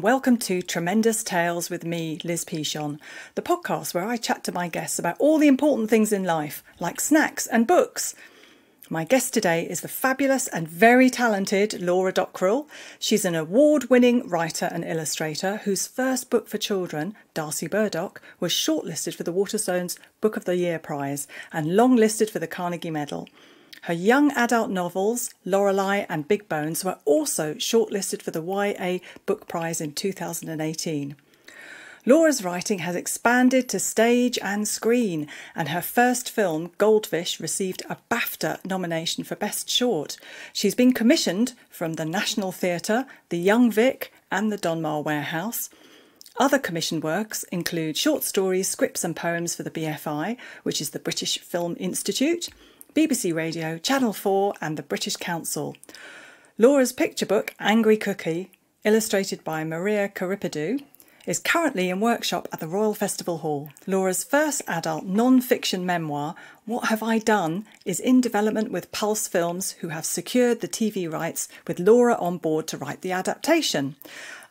and welcome to Tremendous Tales with me, Liz Pichon, the podcast where I chat to my guests about all the important things in life, like snacks and books. My guest today is the fabulous and very talented Laura Dockrill. She's an award winning writer and illustrator whose first book for children, Darcy Burdock, was shortlisted for the Waterstones Book of the Year Prize and longlisted for the Carnegie Medal. Her young adult novels, Lorelei and Big Bones, were also shortlisted for the YA Book Prize in 2018. Laura's writing has expanded to stage and screen, and her first film, Goldfish, received a BAFTA nomination for Best Short. She's been commissioned from the National Theatre, the Young Vic, and the Donmar Warehouse. Other commissioned works include short stories, scripts, and poems for the BFI, which is the British Film Institute, BBC Radio, Channel 4, and the British Council. Laura's picture book, Angry Cookie, illustrated by Maria Karipidou, is currently in workshop at the Royal Festival Hall. Laura's first adult non fiction memoir, What Have I Done, is in development with Pulse Films, who have secured the TV rights with Laura on board to write the adaptation.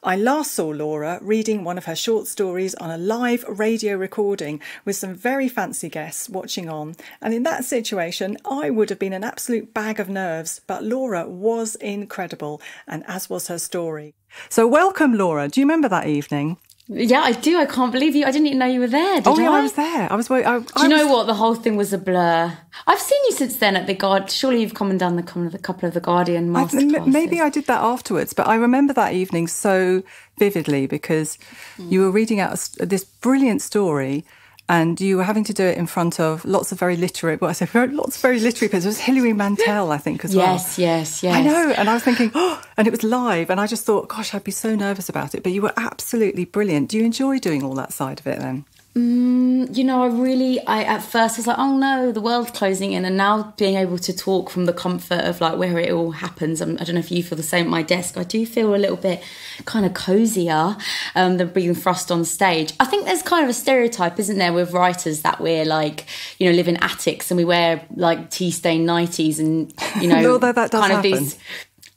I last saw Laura reading one of her short stories on a live radio recording with some very fancy guests watching on. And in that situation, I would have been an absolute bag of nerves, but Laura was incredible, and as was her story. So, welcome, Laura. Do you remember that evening? Yeah, I do. I can't believe you. I didn't even know you were there. oh, yeah, I? I was there. I was. I, I do you know what? The whole thing was a blur. I've seen you since then at the Guard. Surely you've come and done the couple of the Guardian masterclasses. Maybe I did that afterwards, but I remember that evening so vividly because mm. you were reading out this brilliant story and you were having to do it in front of lots of very literary, well, I say lots of very literary people. It was Hilary Mantel, I think, as yes, well. Yes, yes, yes. I know. And I was thinking, oh, and it was live. And I just thought, gosh, I'd be so nervous about it. But you were absolutely brilliant. Do you enjoy doing all that side of it then? Mm, you know, I really, I at first was like, oh no, the world's closing in, and now being able to talk from the comfort of like where it all happens. I'm, I do not know if you feel the same at my desk. I do feel a little bit kind of cozier um, than being thrust on stage. I think there's kind of a stereotype, isn't there, with writers that we're like, you know, live in attics and we wear like tea stained nighties and you know, Although that does kind happen. of these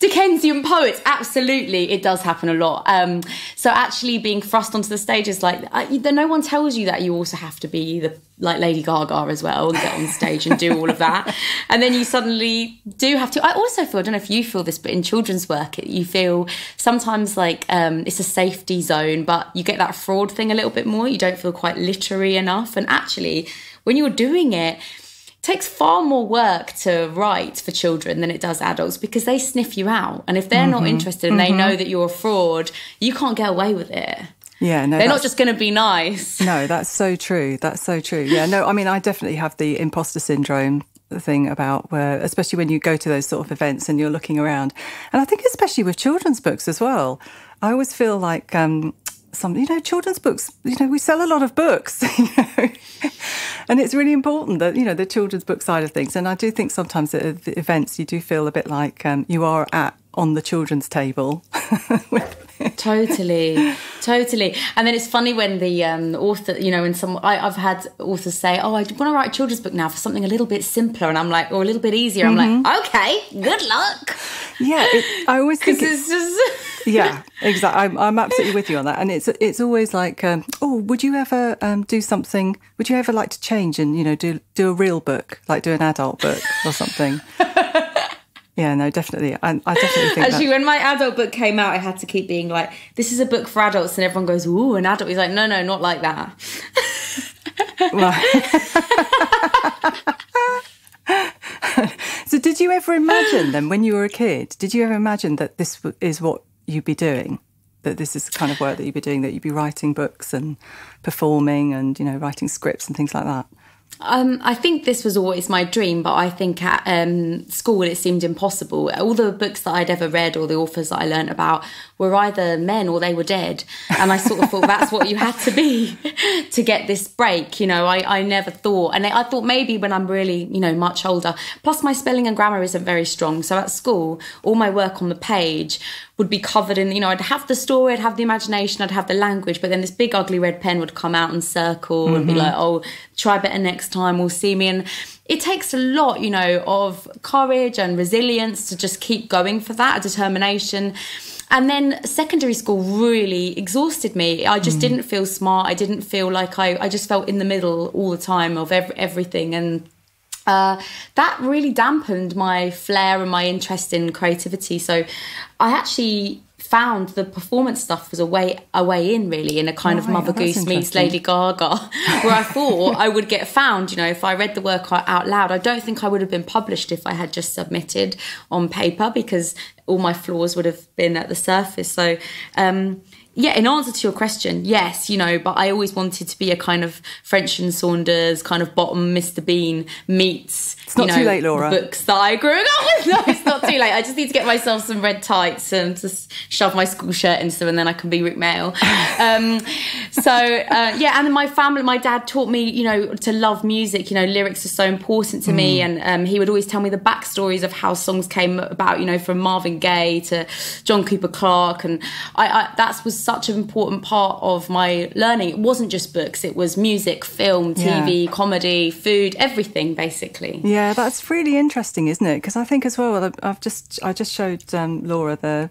Dickensian poets, absolutely, it does happen a lot. Um, so actually, being thrust onto the stage is like, I, no one tells you that you also have to be the like Lady Gaga as well and get on stage and do all of that, and then you suddenly do have to. I also feel, I don't know if you feel this, but in children's work, you feel sometimes like um, it's a safety zone, but you get that fraud thing a little bit more. You don't feel quite literary enough, and actually, when you're doing it takes far more work to write for children than it does adults because they sniff you out. And if they're mm-hmm. not interested and mm-hmm. they know that you're a fraud, you can't get away with it. Yeah, no, they're not just going to be nice. No, that's so true. That's so true. Yeah, no, I mean, I definitely have the imposter syndrome thing about where, especially when you go to those sort of events and you're looking around, and I think especially with children's books as well. I always feel like um, some, you know, children's books, you know, we sell a lot of books, you know, and it's really important that, you know, the children's book side of things. And I do think sometimes at events you do feel a bit like um, you are at on the children's table. totally, totally. And then it's funny when the um, author, you know, when some I, have had authors say, "Oh, I want to write a children's book now for something a little bit simpler," and I'm like, or a little bit easier. Mm-hmm. I'm like, mm-hmm. okay, good luck. Yeah, it, I always think it's, it's just yeah, exactly. I'm, I'm, absolutely with you on that. And it's it's always like, um, oh, would you ever um, do something? Would you ever like to change and you know do do a real book, like do an adult book or something? Yeah, no, definitely. I, I definitely think Actually, that... when my adult book came out, I had to keep being like, this is a book for adults. And everyone goes, ooh, an adult. He's like, no, no, not like that. so, did you ever imagine then, when you were a kid, did you ever imagine that this is what you'd be doing? That this is the kind of work that you'd be doing, that you'd be writing books and performing and, you know, writing scripts and things like that? Um, I think this was always my dream, but I think at um, school it seemed impossible. All the books that I'd ever read or the authors that I learnt about were either men or they were dead. And I sort of thought that's what you had to be to get this break. You know, I, I never thought. And I thought maybe when I'm really, you know, much older, plus my spelling and grammar isn't very strong. So at school, all my work on the page would be covered in, you know, I'd have the story, I'd have the imagination, I'd have the language, but then this big ugly red pen would come out and circle mm-hmm. and be mm-hmm. like, oh, try better next time, we'll see me. And it takes a lot, you know, of courage and resilience to just keep going for that, a determination. And then secondary school really exhausted me. I just mm. didn't feel smart. I didn't feel like I, I just felt in the middle all the time of every, everything. And uh, that really dampened my flair and my interest in creativity. So I actually found the performance stuff was a way a way in really in a kind right, of Mother Goose meets Lady Gaga, where I thought I would get found. You know, if I read the work out loud, I don't think I would have been published if I had just submitted on paper because all my flaws would have been at the surface. So. Um, yeah, in answer to your question, yes, you know, but I always wanted to be a kind of French and Saunders kind of bottom Mr. Bean meets it's not you know, too late, Laura. Books that I grew up with. No, it's not too late. I just need to get myself some red tights and just shove my school shirt into them, and then I can be Rik Mayall. Um, so uh, yeah, and my family, my dad taught me, you know, to love music. You know, lyrics are so important to mm. me, and um, he would always tell me the backstories of how songs came about. You know, from Marvin Gaye to John Cooper Clarke, and I, I that was such an important part of my learning. It wasn't just books; it was music, film, TV, yeah. comedy, food, everything, basically. Yeah. That's really interesting, isn't it? Because I think as well, I've just I just showed um, Laura the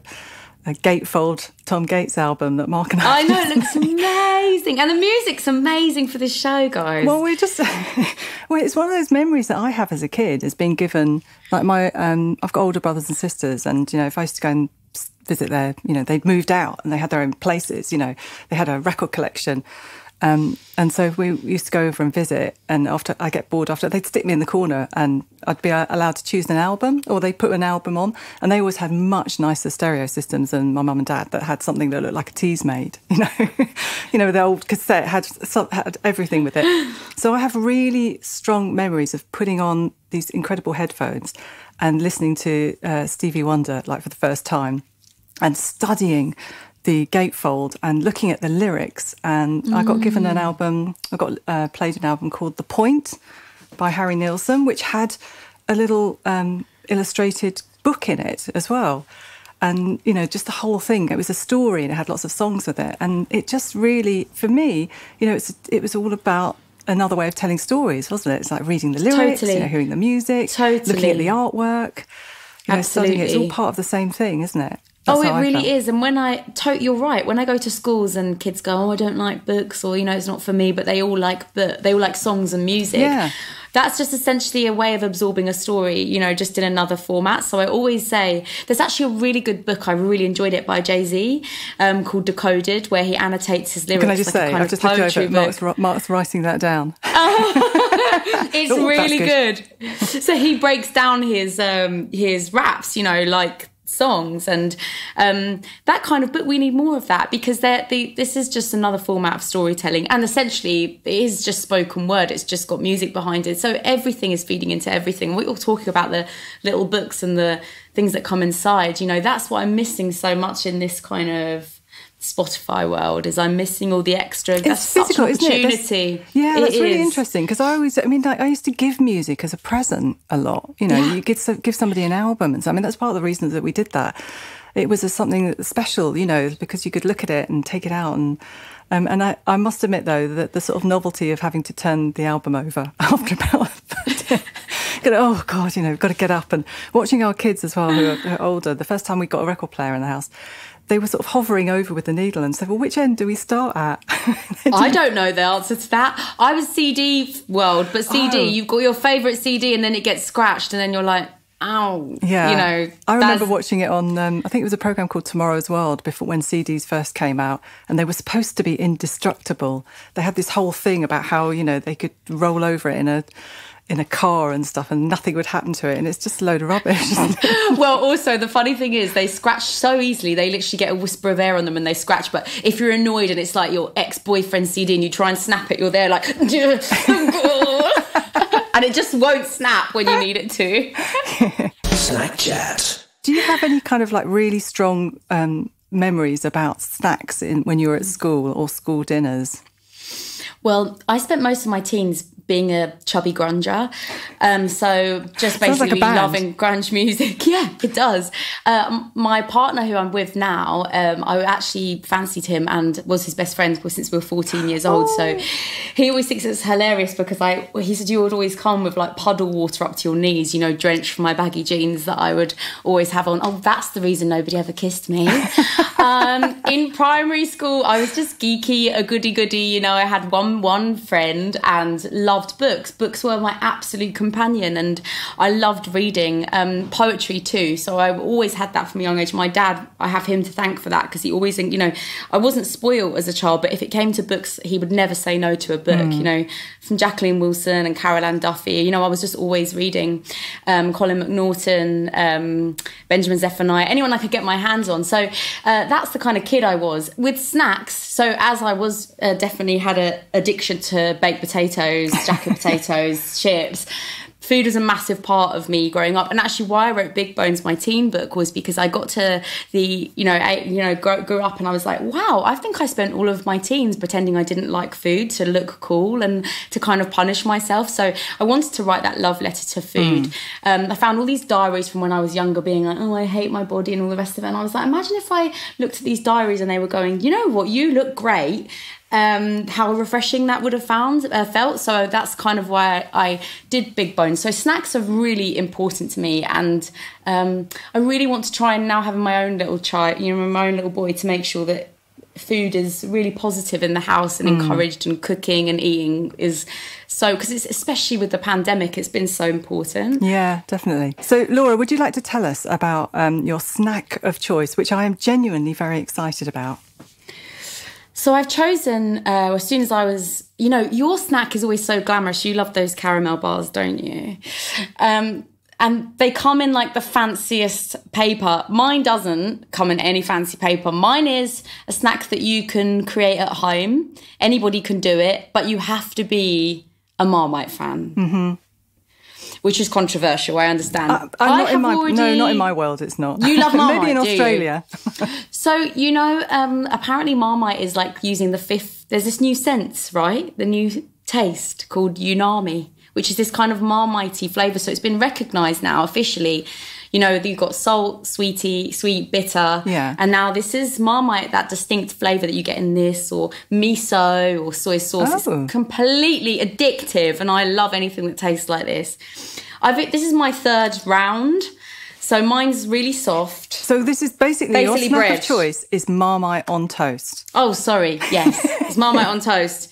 Gatefold Tom Gates album that Mark and I. I know it looks amazing, and the music's amazing for this show, guys. Well, we're just well, it's one of those memories that I have as a kid has being given. Like my, um, I've got older brothers and sisters, and you know, if I used to go and visit their, you know, they'd moved out and they had their own places. You know, they had a record collection um, and so we used to go over and visit, and after I get bored, after they'd stick me in the corner, and I'd be uh, allowed to choose an album, or they put an album on, and they always had much nicer stereo systems than my mum and dad that had something that looked like a Teasmade, you know, you know, the old cassette had had everything with it. So I have really strong memories of putting on these incredible headphones and listening to uh, Stevie Wonder like for the first time, and studying the gatefold and looking at the lyrics. And mm. I got given an mm. album, I got uh, played an album called The Point by Harry Nilsson, which had a little um, illustrated book in it as well. And, you know, just the whole thing, it was a story and it had lots of songs with it. And it just really, for me, you know, it's, it was all about another way of telling stories, wasn't it? It's like reading the lyrics, totally. you know, hearing the music, totally. looking at the artwork. You know, Absolutely. studying it. It's all part of the same thing, isn't it? That's oh, it really is. And when I, to, you're right. When I go to schools and kids go, "Oh, I don't like books," or you know, it's not for me, but they all like the, they all like songs and music. Yeah. That's just essentially a way of absorbing a story, you know, just in another format. So I always say there's actually a really good book. I really enjoyed it by Jay Z, um, called Decoded, where he annotates his lyrics. Can I just like say, I've just looked over. Mark's, Mark's writing that down. it's oh, really good. good. so he breaks down his um, his raps, you know, like songs and um, that kind of but we need more of that because the, this is just another format of storytelling and essentially it is just spoken word. It's just got music behind it. So everything is feeding into everything. We're all talking about the little books and the things that come inside. You know that's what i'm missing so much in this kind of Spotify world is I'm missing all the extra. It's that's physical, such an opportunity. That's, yeah, that's it really is. interesting because I always, I mean, I used to give music as a present a lot. You know, yeah. you give give somebody an album, and so I mean that's part of the reason that we did that. It was a, something special, you know, because you could look at it and take it out and. Um, and I, I must admit, though, that the sort of novelty of having to turn the album over after about oh God, you know, we've got to get up and watching our kids as well who are, who are, older. The first time we got a record player in the house, they were sort of hovering over with the needle and said, "Well, which end do we start at?" I don't know the answer to that. I was CD world, but CD, oh. you've got your favourite CD, and then it gets scratched, and then you're like, "Ow!" Yeah, you know. I remember watching it on. Um, I think it was a program called Tomorrow's World before when CDs first came out, and they were supposed to be indestructible. They had this whole thing about how you know they could roll over it in a in a car and stuff and nothing would happen to it and it's just a load of rubbish well also the funny thing is they scratch so easily they literally get a whisper of air on them and they scratch but if you're annoyed and it's like your ex-boyfriend cd and you try and snap it you're there like and it just won't snap when you need it to. Snack chat do you have any kind of like really strong um, memories about snacks in, when you were at school or school dinners? Well i spent most of my teens being a chubby grunger. Um, so just basically like loving grunge music. yeah, it does. Uh, my partner, who I'm with now, um, I actually fancied him and was his best friend since we were 14 years old. Oh. So he always thinks it's hilarious because I he said you would always come with like puddle water up to your knees, you know, drenched from my baggy jeans that I would always have on. Oh, that's the reason nobody ever kissed me. um, in primary school, I was just geeky, a goody goody. You know, I had one one friend and loved books. Books were my absolute companion, and I loved reading um, poetry too. So I always had that from a young age. My dad, I have him to thank for that because he always, you know, I wasn't spoiled as a child, but if it came to books, he would never say no to a book. Mm. You know, from Jacqueline Wilson and Carol Ann Duffy. You know, I was just always reading um, Colin McNaughton, um, Benjamin Zephaniah, anyone I could get my hands on. So uh, that's the kind of kid I was. With snacks, so as I was uh, definitely had an addiction to baked potatoes, jacket potatoes, chips food was a massive part of me growing up. And actually, why I wrote Big Bones, my teen book, was because I got to the, you know, I, you know, grew, grew, up and I was like, wow, I think I spent all of my teens pretending I didn't like food to look cool and to kind of punish myself. So I wanted to write that love letter to food. Mm. Um, I found all these diaries from when I was younger, being like, oh, I hate my body and all the rest of it. And I was like, imagine if I looked at these diaries and they were going, you know what, you look great um, how refreshing that would have found uh, felt. So that's kind of why I, I, did Big Bones. So snacks are really important to me, and um, I really want to try and now having my own little child, you know, my own little boy, to make sure that food is really positive in the house and mm. encouraged, and cooking and eating is so because it's especially with the pandemic, it's been so important. Yeah, definitely. So Laura, would you like to tell us about um, your snack of choice, which I am genuinely very excited about? So I've chosen uh, as soon as I was, you know, your snack is always so glamorous. You love those caramel bars, don't you? Um, and they come in like the fanciest paper. Mine doesn't come in any fancy paper. Mine is a snack that you can create at home. Anybody can do it, but you have to be a Marmite fan. Mm-hmm which is controversial. I understand. Uh, I not in my, already, no, not in my world. It's not. You love Marmite, maybe in Australia. so you know, um, apparently Marmite is like using the fifth. There's this new sense, right? The new taste called Umami, which is this kind of Marmitey flavour. So it's been recognised now officially you know, you've got salt, sweetie, sweet, bitter. Yeah. And now this is Marmite, that distinct flavour that you get in this, or miso or soy sauce. Oh. It's completely addictive, and I love anything that tastes like this. I've this is my third round. So mine's really soft. So this is basically, basically your snack bread. of choice is Marmite on toast. Oh, sorry. Yes, it's Marmite on toast.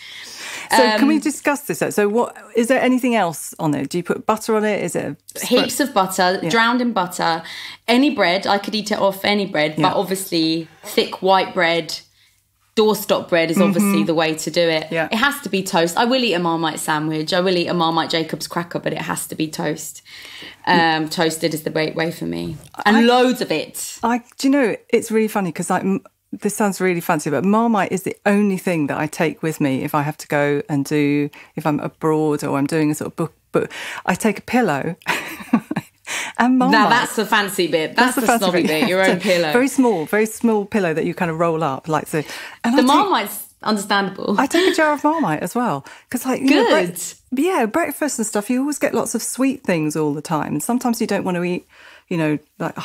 So um, can we um, discuss this? So what is there anything else on it? Do you put butter on it? Is it heaps of butter, yeah. drowned in butter? Any bread, I could eat it off any bread, yeah. but obviously thick white bread. Doorstop bread is obviously mm-hmm. the way to do it. Yeah. It has to be toast. I will eat a Marmite sandwich. I will eat a Marmite Jacobs cracker, but it has to be toast. Um, toasted is the great way for me, and I, loads of it. I do you know it's really funny because like this sounds really fancy, but Marmite is the only thing that I take with me if I have to go and do, if I'm abroad or I'm doing a sort of book. But I take a pillow. and Marmite. Now that's the fancy bit. That's, that's the, the snobby bit. Your own pillow. Very small, very small pillow that you kind of roll up like so. And the Marmite's understandable. I take a jar of Marmite as well because, like, good. Know, yeah, breakfast and stuff. You always get lots of sweet things all the time, and sometimes you don't want to eat you know, like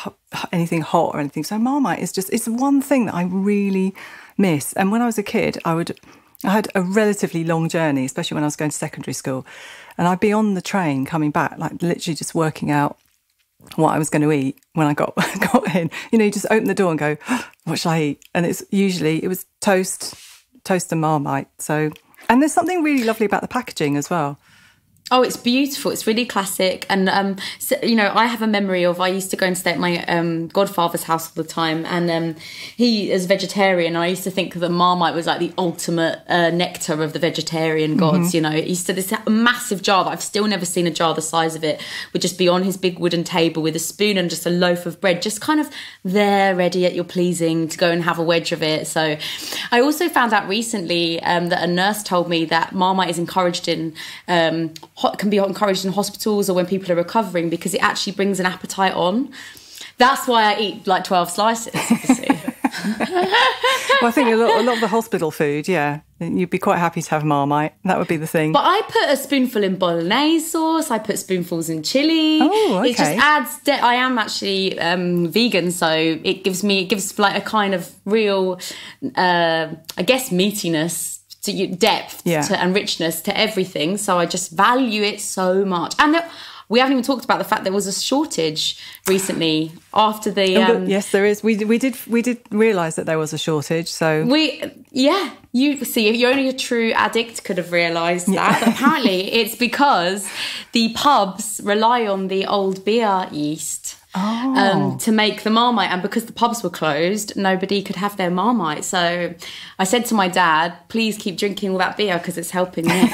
anything hot or anything. So Marmite is just, it's one thing that I really miss. And when I was a kid, I would, I had a relatively long journey, especially when I was going to secondary school. And I'd be on the train coming back, like literally just working out what I was going to eat when I got got in. You know, you just open the door and go, "What shall I eat?" And it's usually it was toast, toast and marmite. So, and there's something really lovely about the packaging as well. Oh, it's beautiful. It's really classic. And, um, so, you know, I have a memory of I used to go and stay at my um, godfather's house all the time. And um, he is vegetarian. I used to think that Marmite was like the ultimate uh, nectar of the vegetarian gods. Mm-hmm. You know, he used to this massive jar that I've still never seen a jar the size of it would just be on his big wooden table with a spoon and just a loaf of bread, just kind of there, ready at your pleasing to go and have a wedge of it. So I also found out recently um, that a nurse told me that Marmite is encouraged in um, can be encouraged in hospitals or when people are recovering because it actually brings an appetite on. That's why I eat like 12 slices, Well, I think a lot, a lot of the hospital food, yeah, you'd be quite happy to have Marmite. That would be the thing. But I put a spoonful in bolognese sauce. I put spoonfuls in chili. Oh, okay. It just adds. De- I am actually um, vegan, so it gives me it gives like a kind of real, uh, I guess, meatiness. To you, depth Yeah. to, and richness to everything, so I just value it so much. And there, we haven't even talked about the fact there was a shortage recently after the. Oh, Um, yes, there is. We we did we did realise that there was a shortage. So We, yeah, you see, if you're only a true addict could have realised that. Apparently, it's because the pubs rely on the old beer yeast. Um, to make the marmite, and because the pubs were closed, nobody could have their marmite. So I said to my dad, "Please keep drinking all that beer because it's helping me."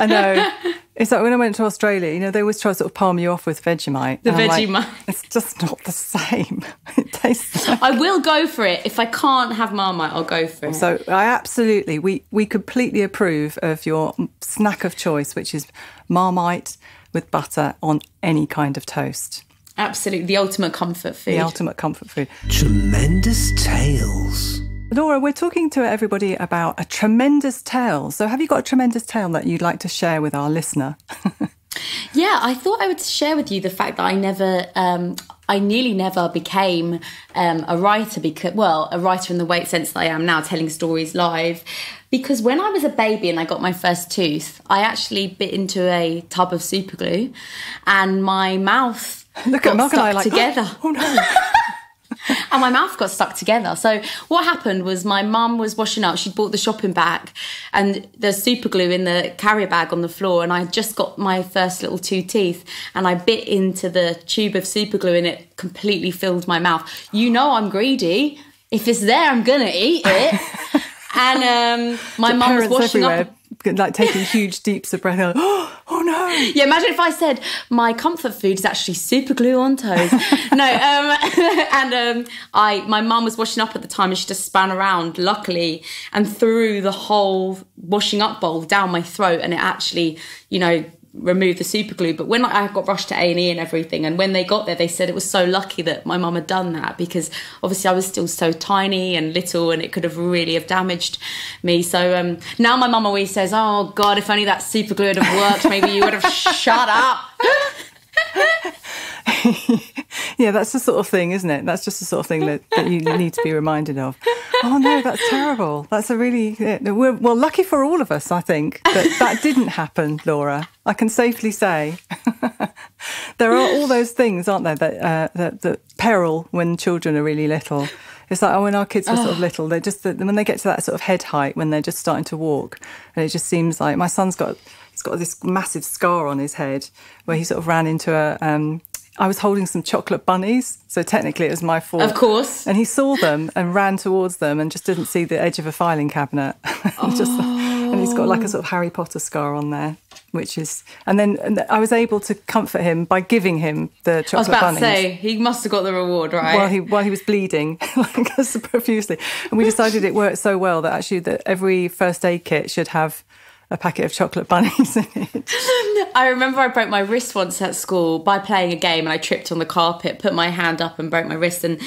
I know. It's like when I went to Australia, you know, they always try to sort of palm you off with Vegemite. The I'm like, Vegemite. it's just not the same. It tastes like I will go for it if I can't have marmite. I'll go for it. So I absolutely we we completely approve of your snack of choice, which is Marmite with butter on any kind of toast. Absolutely, the ultimate comfort food. The ultimate comfort food. Tremendous tales. Laura, we're talking to everybody about a tremendous tale. So have you got a tremendous tale that you'd like to share with our listener? Yeah, I thought I would share with you the fact that I never, um, I nearly never became um, a writer because, well, a writer in the weight sense that I am now, telling stories live. Because when I was a baby and I got my first tooth, I actually bit into a tub of super glue, and my mouth Look got at Mark stuck I like together. Oh no. And my mouth got stuck together. So what happened was my mum was washing up. She'd bought the shopping bag, and there's super glue in the carrier bag on the floor. And I just got my first little two teeth, and I bit into the tube of super glue, and it completely filled my mouth. You know I'm greedy. If it's there, I'm gonna eat it. and um, my mum was washing everywhere, up. Like taking huge deeps of breath. Like, oh oh, no. Yeah, imagine if I said my comfort food is actually super glue on toes. no, um, and um, I, my mum was washing up at the time, and she just span around, luckily, and threw the whole washing up bowl down my throat, and it actually, you know, removed the super glue. But when I got rushed to A and E and everything, and when they got there, they said it was so lucky that my mum had done that because obviously I was still so tiny and little, and it could have really have damaged me. So um, now my mum always says, "Oh God, if only that super glue had worked, maybe you would have shut up." Yeah, that's the sort of thing, isn't it? That's just the sort of thing that, that you need to be reminded of. Oh no, that's terrible. That's a really we're, well lucky for all of us, I think that that didn't happen, Laura. I can safely say there are all those things, aren't there? That uh, that, that peril when children are really little. It's like oh, when our kids were sort of little, they just when they get to that sort of head height when they're just starting to walk, and it just seems like my son's got he's got this massive scar on his head where he sort of ran into a. Um, I was holding some chocolate bunnies, so technically it was my fault. Of course. And he saw them and ran towards them and just didn't see the edge of a filing cabinet. And just, and he's got like a sort of Harry Potter scar on there, which is. And then and I was able to comfort him by giving him the chocolate bunnies. I was about bunnies to say he must have got the reward, right? while he while he was bleeding like profusely. And we decided it worked so well that actually that every first aid kit should have a packet of chocolate bunnies in it. I remember I broke my wrist once at school by playing a game and I tripped on the carpet, put my hand up and broke my wrist. And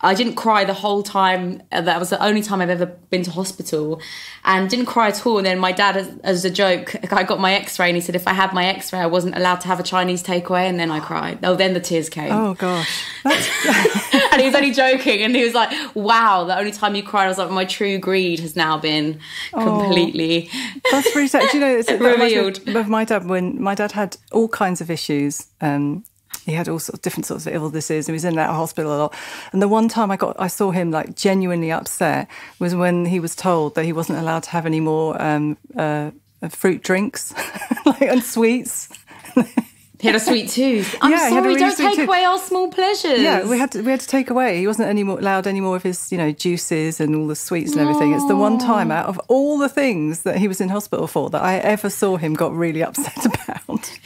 I didn't cry the whole time. Uh, That was the only time I've ever been to hospital and didn't cry at all. And then my dad, as, as a joke, I got my x ray and he said if I had my x ray, I wasn't allowed to have a Chinese takeaway. And then I cried. Oh, then the tears came. Oh gosh, and he was only joking and he was like, wow, the only time you cried, I was like, my true greed has now been completely. That's really Do you know, it's, that reminds me Revealed. Of my dad, when my dad had all kinds of issues. Um, he had all sorts of different sorts of illnesses and he was in and out of hospital a lot. And the one time I got, I saw him like genuinely upset was when he was told that he wasn't allowed to have any more um, uh, fruit drinks like, and sweets. He had a sweet tooth. I'm Yeah, he had a sorry, really don't take tooth. away our small pleasures. Yeah, we had to we had to take away. He wasn't any more allowed any more of his, you know, juices and all the sweets and everything. It's the one time out of all the things that he was in hospital for that I ever saw him got really upset about.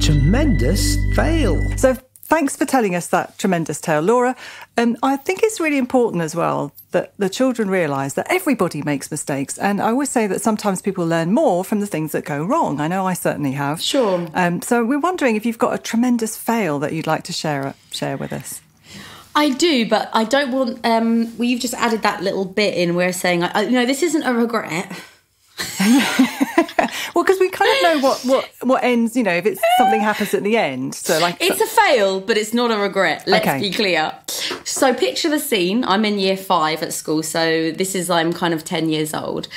Tremendous fail. So thanks for telling us that tremendous tale, Laura. Um, I think it's really important as well that the children realise that everybody makes mistakes, and I always say that sometimes people learn more from the things that go wrong. I know I certainly have. Sure. Um, so we're wondering if you've got a tremendous fail that you'd like to share share with us. I do, but I don't want. Um, well, you've just added that little bit in where saying, I, I- you know, this isn't a regret. Well, because we kind of know what, what, what ends, you know, if it's something happens at the end. So, like, It's a fail, but it's not a regret. Let's Okay. be clear. So picture the scene. I'm in year five at school, so this is I'm kind of ten years old.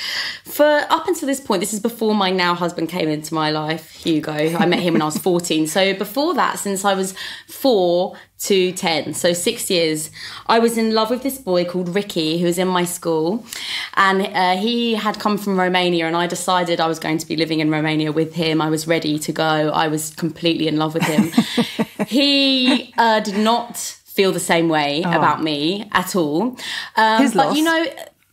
For up until this point, this is before my now husband came into my life, Hugo. I met him when I was 14. So before that, since I was four to 10, so six years, I was in love with this boy called Ricky, who was in my school. And uh, he had come from Romania, and I decided I was going to be living in Romania with him. I was ready to go. I was completely in love with him. he uh, did not feel the same way about me at all. Um, His but loss. you know,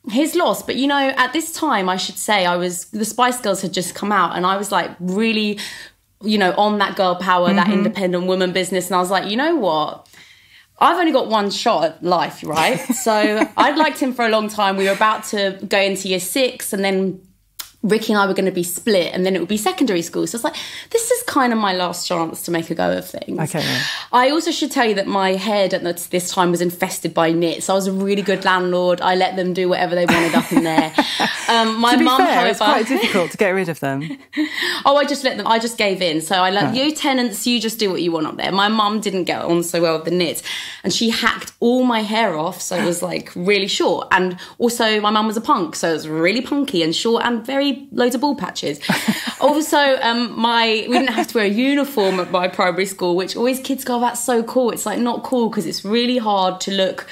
his loss. But you know, at this time, I should say, I was the Spice Girls had just come out, and I was like really, you know, on that girl power, that mm-hmm. independent woman business, and I was like, you know what. I've only got one shot at life, right? So I'd liked him for a long time. We were about to go into year six, and then Ricky and I were going to be split, and then it would be secondary school. So it's like, this is kind of my last chance to make a go of things. Okay, yeah. I also should tell you that my head at this- time was infested by nits. I was a really good landlord. I let them do whatever they wanted up in there. Um, my mum, however, it's quite difficult to get rid of them. Oh, I just let them. I just gave in. So I let you tenants. You just do what you want up there. My mum didn't get on so well with the nits, and she hacked all my hair off, so it was like really short. And also, my mum was a punk, so it was really punky and short and very loads of ball patches. also, um, my we didn't have to wear a uniform at my primary school, which always kids go, "Oh, "That's so cool." It's like not cool because it's really hard to look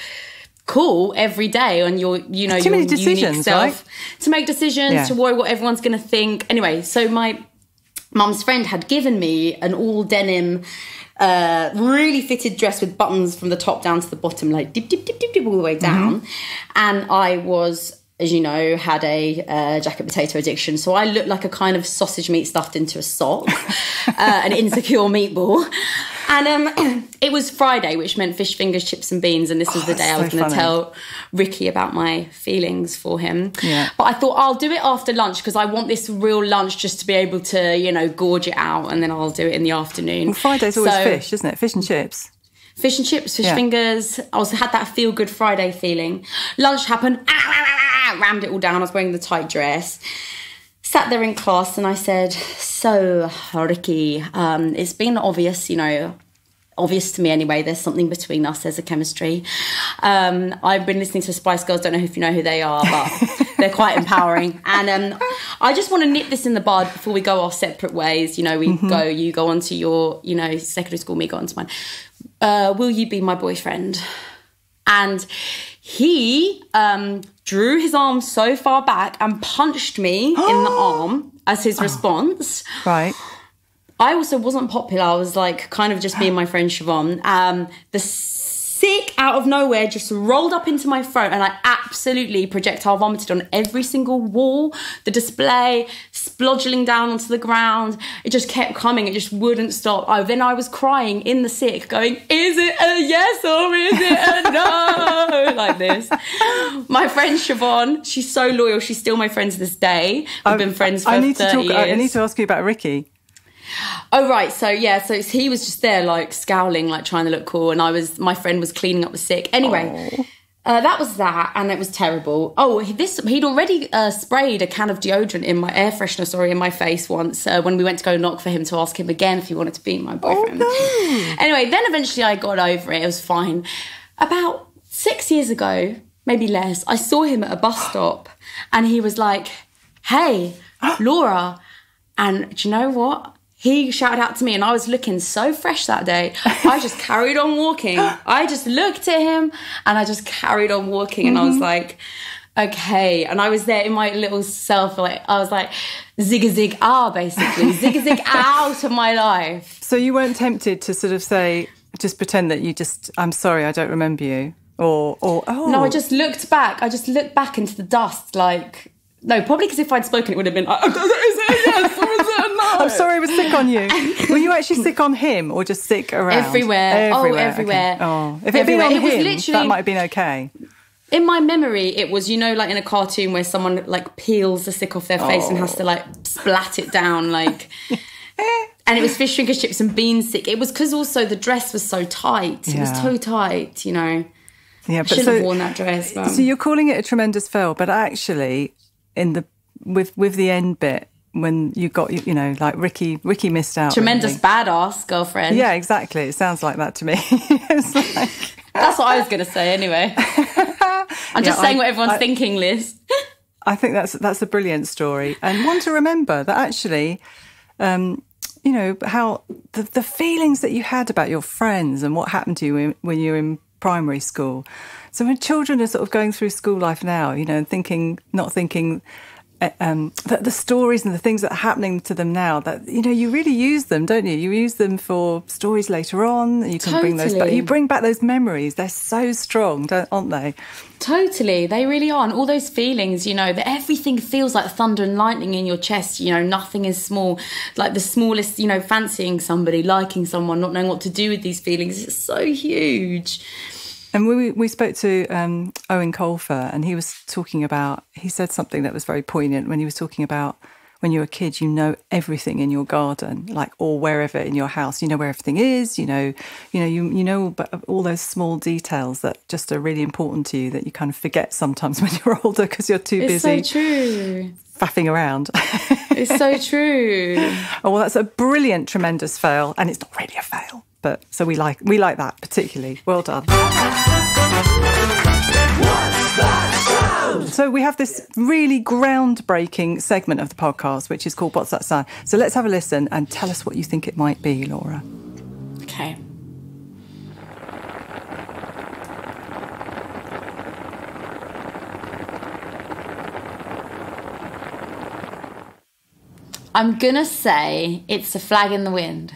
cool every day on your you know Too your unique self right? to make decisions Yeah. to worry what everyone's going to think anyway so my mum's friend had given me an all denim uh, really fitted dress with buttons from the top down to the bottom like dip dip dip dip dip all the way down and i was as you know had a uh, jacket potato addiction so i looked like a kind of sausage meat stuffed into a sock uh, an insecure meatball and um, it was Friday, which meant fish fingers, chips, and beans. And this was the Oh, day I was so going to tell Ricky about my feelings for him. Yeah. But I thought I'll do it after lunch because I want this real lunch just to be able to, you know, gorge it out, and then I'll do it in the afternoon. Well, Friday's always So, fish, isn't it? Fish and chips. Fish and chips, fish Yeah. fingers. I also had that feel good Friday feeling. Lunch happened, ah, rammed it all down. I was wearing the tight dress. Sat there in class and I said, So, Ricky, um, it's been obvious, you know, obvious to me anyway, there's something between us, there's a chemistry. Um, I've been listening to Spice Girls, don't know if you know who they are, but they're quite empowering. And um, I just want to nip this in the bud before we go our separate ways. You know, we go, you go on to your, you know, secondary school, me go on to mine. Uh, will you be my boyfriend? And he um, drew his arm so far back and punched me in the arm as his response. Right. I also wasn't popular. I was like kind of just being my friend Siobhan. Um, the sick out of nowhere just rolled up into my throat and I absolutely projectile vomited on every single wall, the display, splodging down onto the ground. It just kept coming. It just wouldn't stop. Oh, then I was crying in the sick, going, is it a yes or is it a no? like this. My friend Siobhan, she's so loyal. She's still my friend to this day. We've oh, been friends for I need 30 to talk. years. I need to ask you about Ricky. Oh right, so yeah, so he was just there like scowling, like trying to look cool, and I was my friend was cleaning up the sick. Anyway, uh, that was that, and it was terrible. Oh, this he'd already uh, sprayed a can of deodorant in my air freshener, sorry, in my face once uh, when we went to go knock for him to ask him again if he wanted to be my boyfriend. Anyway, then eventually I got over it. It was fine. About six years ago, maybe less, I saw him at a bus stop, and he was like, "Hey, Laura," and do you know what? He shouted out to me, and I was looking so fresh that day. I just carried on walking. I just looked at him, and I just carried on walking, and I was like, okay. And I was there in my little self, like I was like, zig a zig ah, basically, zig a zig out of my life. So you weren't tempted to sort of say, just pretend that you just, I'm sorry, I don't remember you, or or oh No, I just looked back. I just looked back into the dust, like. No, probably because if I'd spoken, it would have been. Like, is it yes or is it a no? I'm sorry, I was sick on you. Were you actually sick on him or just sick around? Everywhere. Oh, okay. everywhere. Oh, if it had been on It was him, literally- that might have been okay. in my memory, it was you know like in a cartoon where someone like peels the stick off their face and has to like splat it down like. Eh. and it was fish finger chips and bean stick. It was because also the dress was so tight. It was Yeah. so tight, you know. Yeah, I but shouldn't so, have worn that dress. But so you're calling it a tremendous fail, but actually, in the with with the end bit when you got you, know like Ricky Ricky missed out. tremendous really. badass girlfriend. Yeah, exactly. It sounds like that to me. like, That's what I was going to say anyway. I'm just Yeah, saying I- what everyone's I- thinking, Liz. I think that's that's a brilliant story and one to remember that actually, um, you know how the the feelings that you had about your friends and what happened to you when, when you were in primary school. So when children are sort of going through school life now, you know, and thinking, not thinking. Uh, Um, that the stories and the things that are happening to them now that you know you really use them don't you you use them for stories later on you can bring those back you bring back those memories they're so strong don't, aren't they Totally, they really are. And all those feelings, you know, that everything feels like thunder and lightning in your chest. You know, nothing is small. Like the smallest, you know, fancying somebody, liking someone, not knowing what to do with these feelings. It's so huge. And we we spoke to um, Eoin Colfer, and he was talking about. He said something that was very poignant when he was talking about when you're a kid, you know everything in your garden, like or wherever in your house, you know where everything is. You know, you know, you you know ab- all those small details that just are really important to you that you kind of forget sometimes when you're older because you're too busy. It's busy so true. faffing around. It's so true. oh well, that's a brilliant, tremendous fail, and it's not really a fail, but so we like we like that particularly. Well done. So we have this really groundbreaking segment of the podcast, which is called "What's That Sound?" So let's have a listen and tell us what you think it might be, Laura. Okay. I'm gonna say it's a flag in the wind.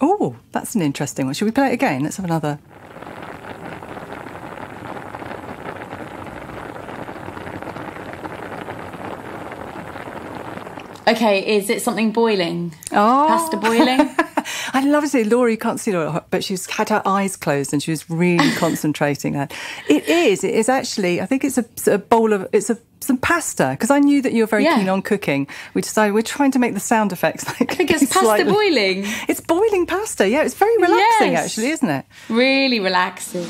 Oh, that's an interesting one. Should we play it again? Let's have another. Okay, is it something boiling? Oh, Pasta boiling? I love to see Laura. You can't see Laura, but she's had her eyes closed and she was really concentrating. That it is. It is actually. I think it's a, a bowl of. It's a some pasta because I knew that you were very Yeah. keen on cooking. We decided we're trying to make the sound effects. Like I think it's pasta boiling. It's boiling pasta. Yeah, it's very relaxing, Yes. actually, isn't it? Really relaxing.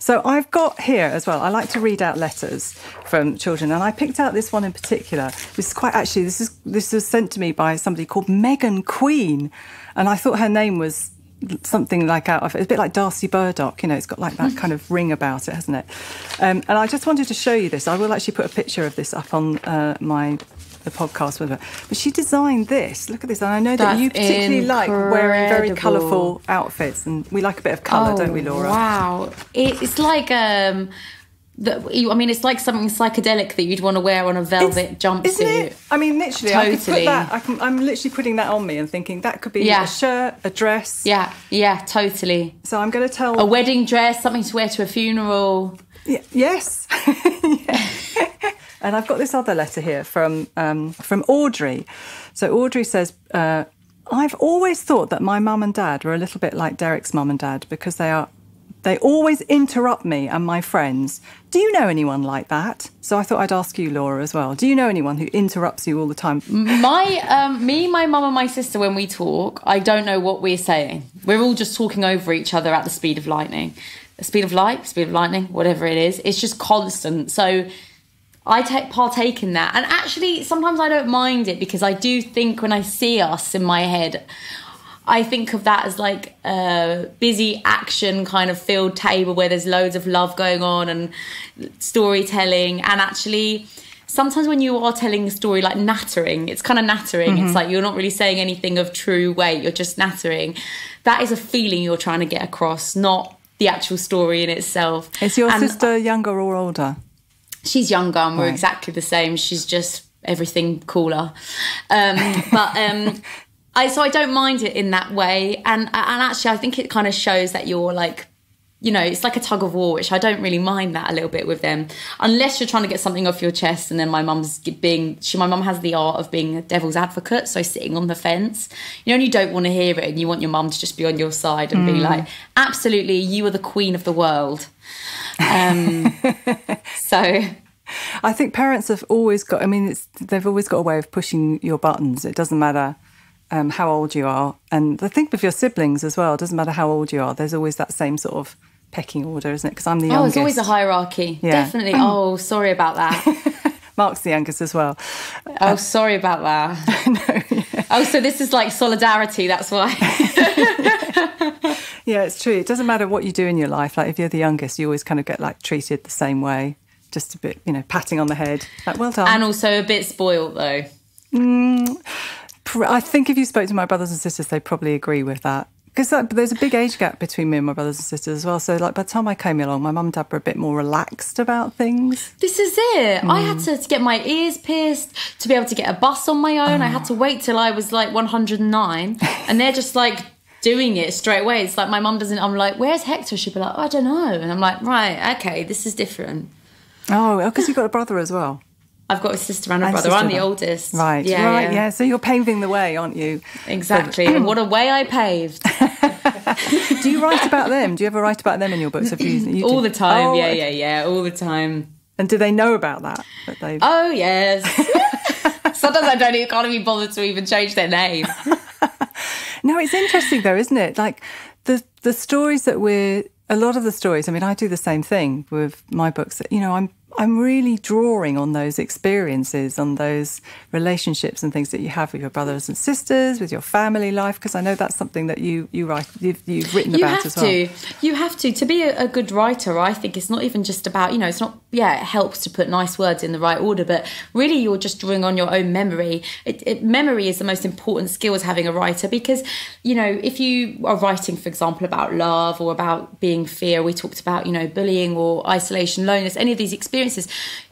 So I've got here as well. I like to read out letters from children, and I picked out this one in particular. This is quite actually. This is this was sent to me by somebody called Megan Queen, and I thought her name was something like out of it's a bit like Darcy Burdock. You know, it's got like that kind of ring about it, hasn't it? Um, and I just wanted to show you this. I will actually put a picture of this up on uh, my. The podcast with her, but she designed this. Look at this, and I know that That's you particularly like wearing very colourful outfits, and we like a bit of colour, don't we, Laura? Oh, Wow, it's like um, you, I mean, it's like something psychedelic that you'd want to wear on a velvet jumpsuit. Isn't it? I mean, literally, I could put that. I can, I'm literally putting that on me and thinking that could be Yeah. a shirt, a dress. Yeah, yeah, totally. So I'm going to tell. A wedding dress, something to wear to a funeral. Y- yes. Yeah. And I've got this other letter here from um, from Audrey. So Audrey says. Uh, I've always thought that my mum and dad were a little bit like Derek's mum and dad because they are they always interrupt me and my friends. Do you know anyone like that? So I thought I'd ask you, Laura, as well. Do you know anyone who interrupts you all the time? My, um, me, my mum, and my sister, when we talk, I don't know what we're saying. We're all just talking over each other at the speed of lightning, the speed of light, speed of lightning, whatever it is. It's just constant. So I take partake in that, and actually, sometimes I don't mind it because I do think when I see us in my head. I think of that as like a busy action kind of field table where there's loads of love going on and storytelling. And actually, sometimes when you are telling a story like nattering, it's kind of nattering. It's mm-hmm. like you're not really saying anything of true weight, you're just nattering. That is a feeling you're trying to get across, not the actual story in itself. Is your And sister younger or older? She's younger and we're Right. exactly the same. She's just everything cooler. Um but um i so i don't mind it in that way. And and actually i think it kind of shows that you're like you know it's like a tug of war which i don't really mind that a little bit with them. Unless you're trying to get something off your chest and then my mum's being she my mum has the art of being a devil's advocate so sitting on the fence. You know and you don't want to hear it and you want your mum to just be on your side and be like absolutely you are the queen of the world um so I think parents have always got. I mean, it's, they've always got a way of pushing your buttons. It doesn't matter um, how old you are, and I think with your siblings as well. It doesn't matter how old you are. There's always that same sort of pecking order, isn't it? Because I'm the youngest. Oh, there's always a hierarchy. Yeah. Definitely. Oh, sorry about that. Mark's the youngest as well. Oh, sorry about that. Oh, so this is like solidarity. That's why. Yeah, it's true. It doesn't matter what you do in your life. Like if you're the youngest, you always kind of get like treated the same way. Just a bit, you know, patting on the head. Like, well done. and also a bit spoiled though. Mm, pr- I think if you spoke to my brothers and sisters, they'd probably agree with that. Because there's a big age gap between me and my brothers and sisters as well. So, like, by the time I came along, my mum and dad were a bit more relaxed about things. This is it. I had to, to get my ears pierced to be able to get a bus on my own. I had ah. to wait till I was like 109, and they're just like doing it straight away. It's like my mum doesn't. I'm like, "Where's Hector?" She'd be like, oh, "I don't know," and I'm like, "Right, okay, this is different." Oh, because you've got a brother as well. I've got a sister and a And brother. I'm the sister. oldest. Right, Yeah, right, yeah. yeah. So you're paving the way, aren't you? Exactly. and what a way I paved. Do you write about them? Do you ever write about them in your books? Have you, you all do? the time. Oh, yeah, yeah, yeah. All the time. And do they know about that? That they Oh yes. Sometimes I don't even can't even bother to even change their name. No, it's interesting though, isn't it? Like the the stories that we're a lot of the stories. I mean, I do the same thing with my books. That you know, I'm I'm really drawing on those experiences, on those relationships and things that you have with your brothers and sisters, with your family life, because I know that's something that you you write you've, you've written You about as well. You have to. You have to. To be a, a good writer, I think it's not even just about, you know, it's not, yeah, it helps to put nice words in the right order, but really you're just drawing on your own memory. It, it, memory is the most important skill as having a writer because, you know, if you are writing, for example, about love or about being fear, we talked about, you know, bullying or isolation, loneliness, any of these experiences,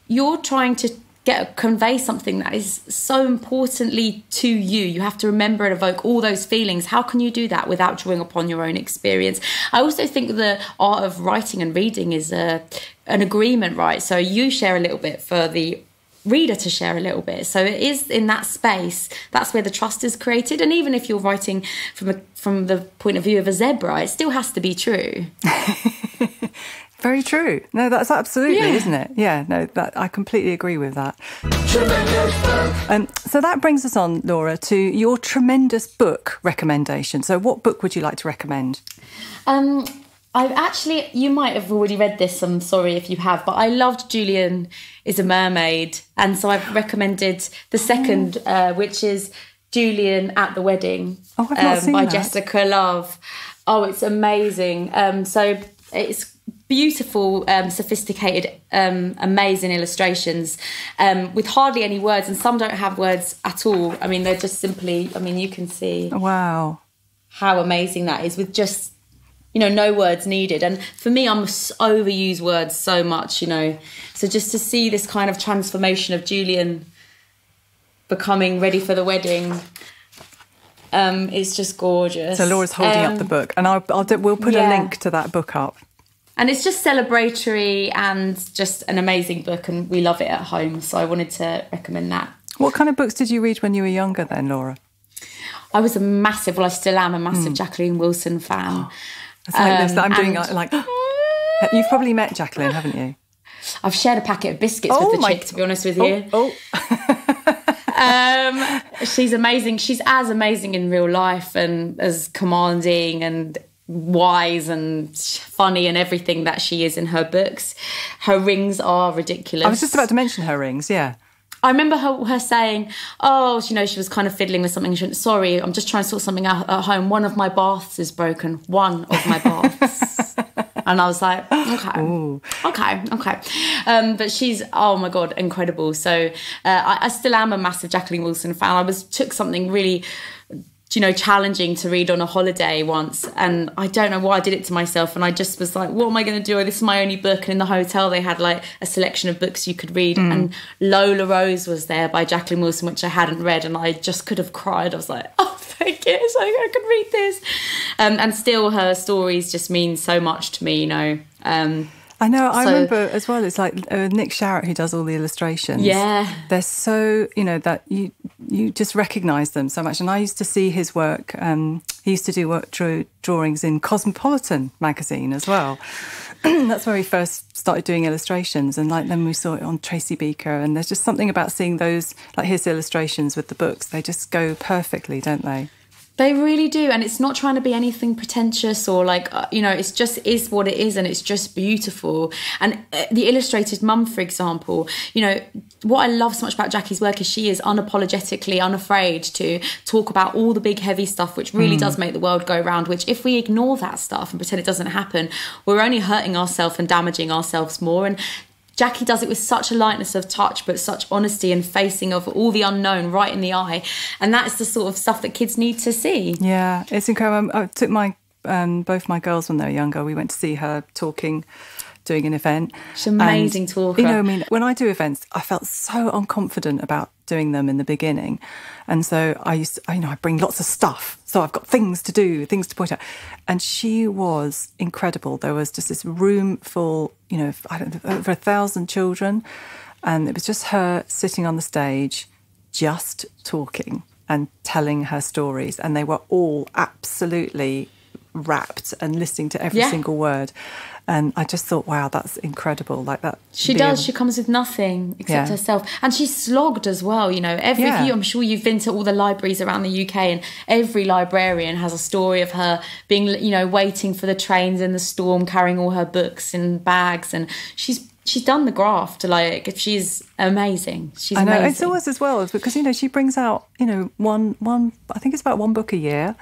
you're trying to get convey something that is so importantly to you. You have to remember and evoke all those feelings. How can you do that without drawing upon your own experience? I also think the art of writing and reading is a, an agreement right? So you share a little bit for the reader to share a little bit. So it is in that space. That's where the trust is created. And even if you're writing from a, from the point of view of a zebra it still has to be true Very true. No, that's absolutely, Yeah. isn't it? Yeah, no, that I completely agree with that. Um, so that brings us on, Laura, to your tremendous book recommendation. So, what book would you like to recommend? Um, I've actually, you might have already read this. I'm sorry if you have, but I loved Julian is a mermaid, and so I've recommended the second, uh, which is Julian at the wedding Oh, seen by that. Jessica Love. Oh, it's amazing. Um, so it's beautiful, um, sophisticated, um, amazing illustrations um, with hardly any words, and some don't have words at all. I mean, they're just simply. I mean, you can see Wow. how amazing that is with just you know no words needed and for me i'm overuse words so much you know so just to see this kind of transformation of julian becoming ready for the wedding um it's just gorgeous So, Laura's holding Um, up the book, and I'll, I'll do, we'll put a link to that book up. And it's just celebratory and just an amazing book and we love it at home so i wanted to recommend that What kind of books did you read when you were younger, then, Laura? i was a massive well i still am a massive jacqueline wilson fan It's like this. Um, I'm doing and- like. You've probably met Jacqueline, haven't you? I've shared a packet of biscuits Oh with the chick, to be honest with you. Oh, Um, she's amazing. She's as amazing in real life and as commanding and wise and funny and everything that she is in her books. Her rings are ridiculous. I was just about to mention her rings. Yeah. I remember her, her saying, "Oh, you know, she was kind of fiddling with something. She went, Sorry, I'm just trying to sort something out at home. One of my baths is broken. One of my baths." and I was like, "Okay, okay, okay." Um, but she's oh my god, incredible. So uh, I, I still am a massive Jacqueline Wilson fan. I was took something really you know, challenging to read on a holiday once. And I don't know why I did it to myself. And I just was like, what am I going to do? This is my only book. And in the hotel, they had like a selection of books you could read. And Lola Rose was there by Jacqueline Wilson, which I hadn't read. And I just could have cried. I was like, oh, thank you. So I could read this. Um, and still, her stories just mean so much to me, you know. Um, I know. I remember as well. It's like uh, Nick Sharratt who does all the illustrations. Yeah. they're so you know that you you just recognise them so much. And I used to see his work. Um, he used to do work draw, drawings in Cosmopolitan magazine as well. That's where he first started doing illustrations, and like then we saw it on Tracy Beaker. And there's just something about seeing those like his illustrations with the books. They just go perfectly, don't they? They really do, and it's not trying to be anything pretentious or like uh, you know. It's just is what it is, and it's just beautiful. And uh, the illustrated mum, for example, you know what I love so much about Jackie's work is she is unapologetically unafraid to talk about all the big heavy stuff, which really Hmm. does make the world go round. Which if we ignore that stuff and pretend it doesn't happen, we're only hurting ourselves and damaging ourselves more. And Jackie does it with such a lightness of touch, but such honesty and facing of all the unknown right in the eye. And that's the sort of stuff that kids need to see. Yeah, it's incredible. I took my um, both my girls when they were younger. We went to see her talking, doing an event. She's amazing And, talker. You know, I mean, when I do events, I felt so unconfident about doing them in the beginning, and so I used, to, you know, I bring lots of stuff. So I've got things to do, things to point out. And she was incredible. There was just this room full, you know, I don't know, over a thousand children, and it was just her sitting on the stage, just talking and telling her stories, and they were all absolutely rapt and listening to every Yeah. single word. And I just thought, wow, that's incredible. Like that. She does. She comes with nothing except Yeah. herself, and she's slogged as well. You know, every Yeah. you, I'm sure you've been to all the libraries around the UK, and every librarian has a story of her being, you know, waiting for the trains in the storm, carrying all her books in bags, and she's she's done the graft. Like she's amazing. She's I know amazing. it's always as well because you know she brings out you know one one I think it's about one book a year,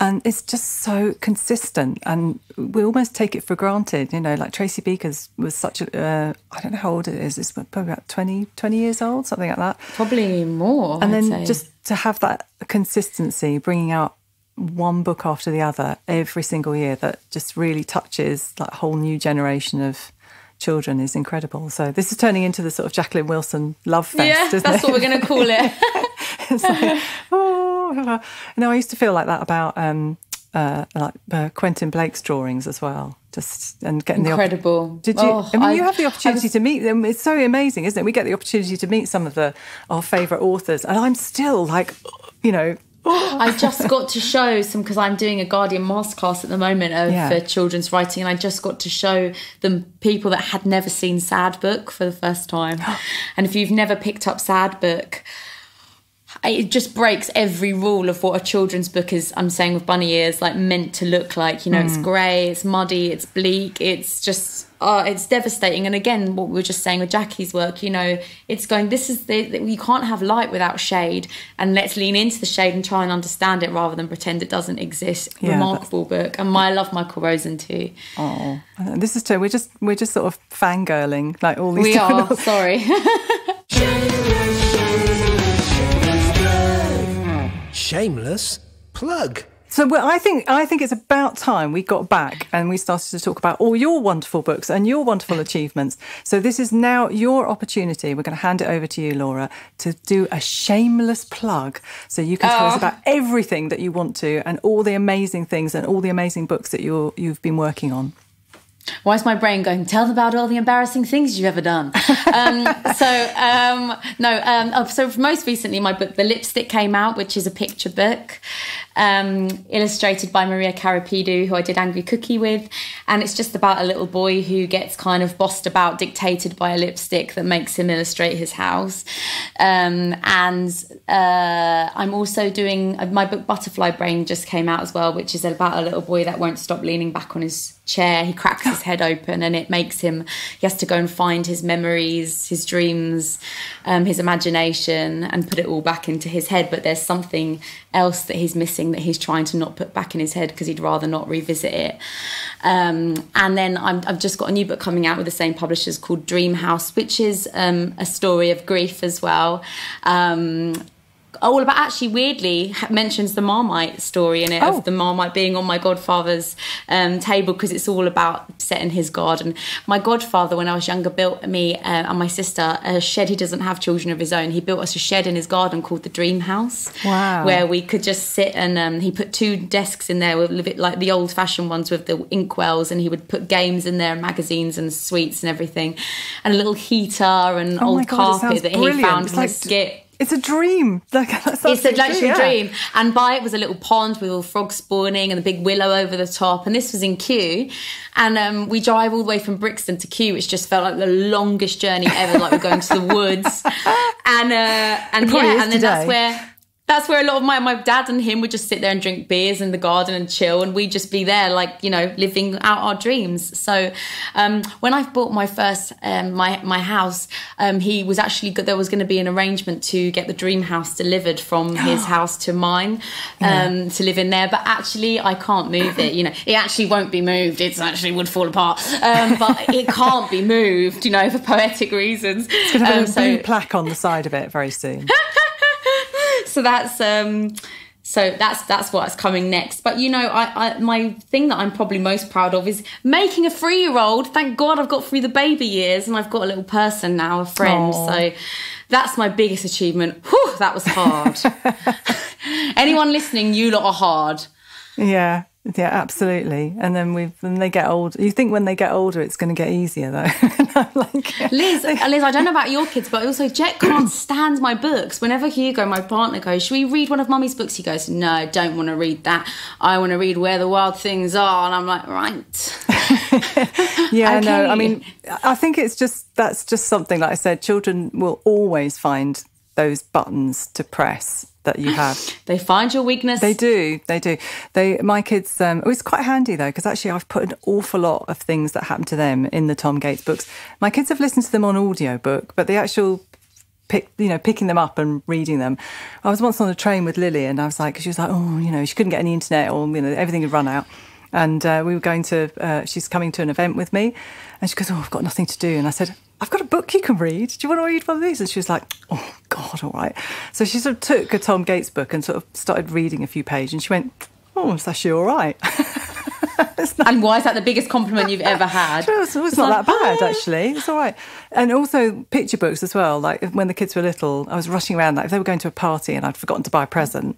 and it's just so consistent, and we almost take it for granted. You know, like Tracy Beaker's was such a uh, I don't know how old it is. It's probably about 20, 20 years old, something like that. probably more. and I'd then say. just to have that consistency, bringing out one book after the other every single year that just really touches like a whole new generation of children is incredible. So this is turning into the sort of Jacqueline Wilson love fest, yeah, that's it? what we're going to call it. it's like, oh, no, I used to feel like that about um, uh, like uh, Quentin Blake's drawings as well. Just and getting Incredible. the op- did you? Oh, I mean, you I- have the opportunity was- to meet them. It's so amazing, isn't it? We get the opportunity to meet some of the our favourite authors, and I'm still like, you know, I just got to show some because I'm doing a Guardian masterclass at the moment of Yeah. uh, children's writing, and I just got to show them people that had never seen Sad Book for the first time. and if you've never picked up Sad Book, it just breaks every rule of what a children's book is. I'm saying with bunny ears, like meant to look like. You know, it's grey, it's muddy, it's bleak, it's just. Uh, it's devastating, and again, what we were just saying with Jackie's work, you know, it's going. This is the you can't have light without shade, and let's lean into the shade and try and understand it rather than pretend it doesn't exist. Yeah, Remarkable book, and my, I love Michael Rosen too. oh, this is true. We're just we're just sort of fangirling like all these. We are sorry. Shameless plug. So well, I think I think it's about time we got back and we started to talk about all your wonderful books and your wonderful achievements. So this is now your opportunity. We're going to hand it over to you, Laura, to do a shameless plug. So you can tell us Oh. about everything that you want to and all the amazing things and all the amazing books that you're you've been working on. Why is my brain going? Tell them about all the embarrassing things you've ever done. Um, so um, no. Um, oh, so most recently, my book, The Lipstick, came out, which is a picture book um, illustrated by Maria Karipidou, who I did Angry Cookie with, and it's just about a little boy who gets kind of bossed about, dictated by a lipstick that makes him illustrate his house. Um, and uh, I'm also doing my book Butterfly Brain just came out as well, which is about a little boy that won't stop leaning back on his chair. He cracks his head open, and it makes him. He has to go and find his memories, his dreams, um, his imagination, and put it all back into his head. But there's something else that he's missing that he's trying to not put back in his head because he'd rather not revisit it. Um, and then I'm, I've just got a new book coming out with the same publishers called Dream House, which is um, a story of grief as well. Um, all about actually weirdly mentions the Marmite story in it Oh. of the Marmite being on my godfather's um, table because it's all about setting his garden. My godfather, when I was younger, built me uh, and my sister a shed. He doesn't have children of his own. He built us a shed in his garden called the Dream House. Wow. Where we could just sit and um, he put two desks in there with like the old fashioned ones with the inkwells and he would put games in there and magazines and sweets and everything and a little heater and Oh old God, carpet that he found It's from like- a skip. It's a dream. Like, It's a yeah. dream. And by it was a little pond with all frogs spawning and the big willow over the top. And this was in Kew. And um, we drive all the way from Brixton to Kew, which just felt like the longest journey ever, like we're going to the woods. And uh, and yeah, and then that's where that's where a lot of my my dad and him would just sit there and drink beers in the garden and chill, and we'd just be there, like you know, living out our dreams. So um, when I bought my first um, my my house, um, he was actually there was going to be an arrangement to get the dream house delivered from his house to mine um, to live in there. But actually, I can't move it. You know, it actually won't be moved. It's actually would fall apart, um, but it can't be moved. You know, for poetic reasons. It's going to Um, have a so- blue plaque on the side of it very soon. so that's um so that's that's what's coming next but you know I, I my thing that i'm probably most proud of is making a three-year-old thank god i've got through the baby years and i've got a little person now a friend Aw. so that's my biggest achievement Whew, that was hard anyone listening you lot are hard Yeah, yeah, absolutely. And then we when they get older, you think when they get older it's going to get easier though. Like, Liz, Liz, I don't know about your kids, but also Jet can't stand my books. Whenever Hugo, my partner, goes, "Should we read one of Mummy's books?" He goes, "No, I don't want to read that. I want to read Where the Wild Things Are." And I'm like, "Right." yeah, no. I mean, I think it's just that's just something. Like I said, children will always find those buttons to press that you have. They find your weakness. They do, they do. They, my kids. Um, it was quite handy though because actually I've put an awful lot of things that happened to them in the Tom Gates books. My kids have listened to them on audiobook, but the actual pick, you know, picking them up and reading them. I was once on a train with Lily, and I was like, she was like, oh, you know, she couldn't get any internet, or you know, everything had run out. And uh, we were going to, uh, she's coming to an event with me, and she goes, oh, I've got nothing to do. And I said, I've got a book you can read. Do you want to read one of these? And she was like, oh God, all right. So she sort of took a Tom Gates book and sort of started reading a few pages, and she went, oh, it's actually all right. not and why is that the biggest compliment you've ever had? Sure, it's, it's not like, that bad actually. It's all right. And also picture books as well. Like when the kids were little, I was rushing around. Like if they were going to a party and I'd forgotten to buy a present,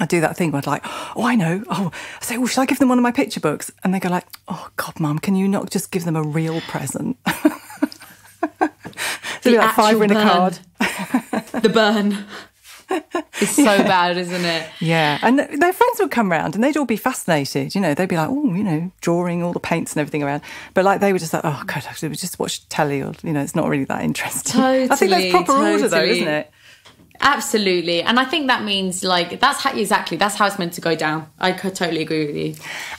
I'd do that thing where I'd like, oh, I know. Oh, I say, well, should I give them one of my picture books? And they go like, oh God, Mum, can you not just give them a real present? so The like five in a card. the burn. It's so bad, isn't it? Yeah, and th- their friends would come round and they'd all be fascinated. You know, they'd be like, oh, you know, drawing all the paints and everything around. But like they were just like, oh, God, we just watch telly or, you know, it's not really that interesting. Totally, I think that's Totally, proper order though, totally. isn't it? Absolutely. And I think that means like that's how exactly that's how it's meant to go down. I could totally agree with you.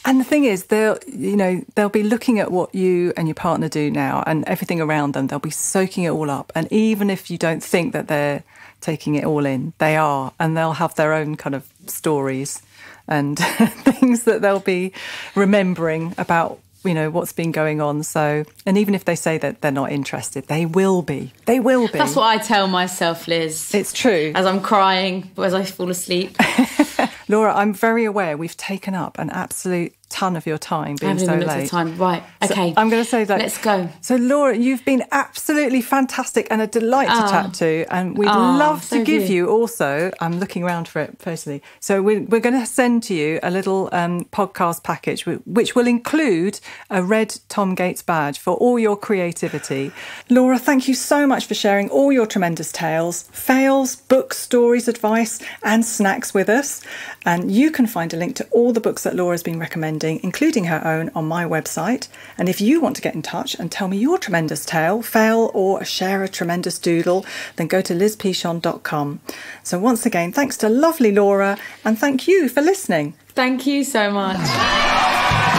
And the thing is, they'll, you know, they'll be looking at what you and your partner do now and everything around them. They'll be soaking it all up. And even if you don't think that they're taking it all in, they are. And they'll have their own kind of stories and things that they'll be remembering about, you know, what's been going on. So, and even if they say that they're not interested, they will be. They will be. That's what I tell myself, Liz. it's true. as I'm crying, as I fall asleep. Laura, I'm very aware we've taken up an absolute ton of your time being so even looked at late. time. Right. So Okay. I'm going to say that. Let's go. So, Laura, you've been absolutely fantastic and a delight to Oh. chat to. And we'd Oh, love so to give you. you also, I'm looking around for it personally. So, we're, we're going to send to you a little um, podcast package, which will include a red Tom Gates badge for all your creativity. Laura, thank you so much for sharing all your tremendous tales, fails, books, stories, advice, and snacks with us. And you can find a link to all the books that Laura's been recommending, including her own, on my website. And if you want to get in touch and tell me your tremendous tale, fail, or share a tremendous doodle, then go to lizpichon.com. So once again, thanks to lovely Laura, and thank you for listening. Thank you so much.